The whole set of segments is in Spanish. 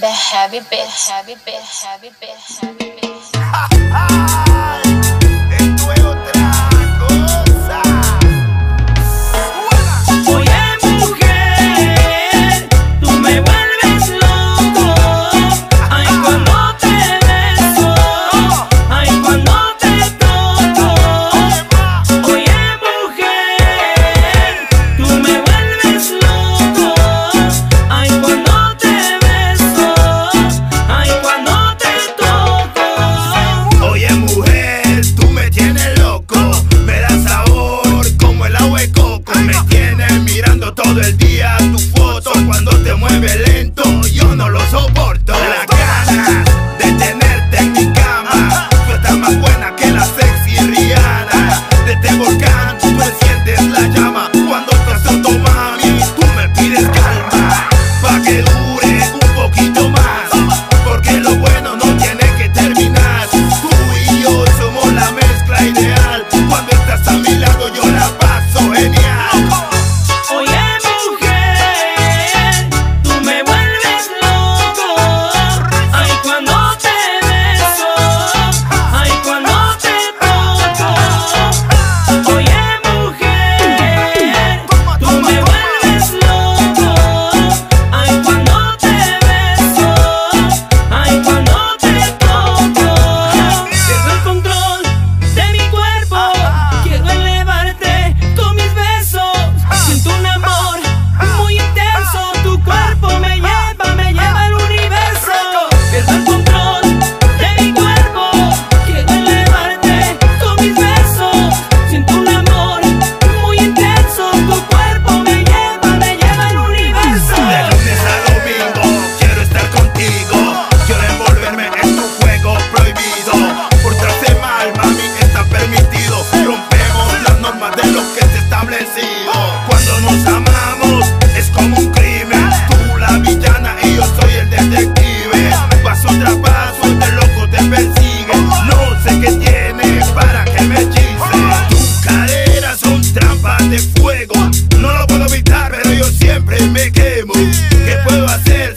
Bad habit, bad habit, bad habit, bad habit, bad habit.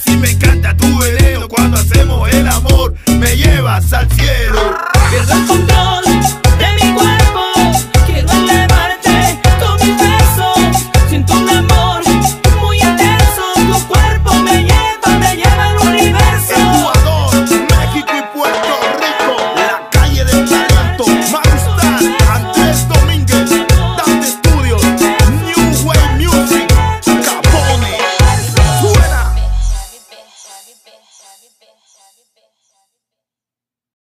si me encanta tu veneno cuando hacemos el amor? Me llevas al cielo.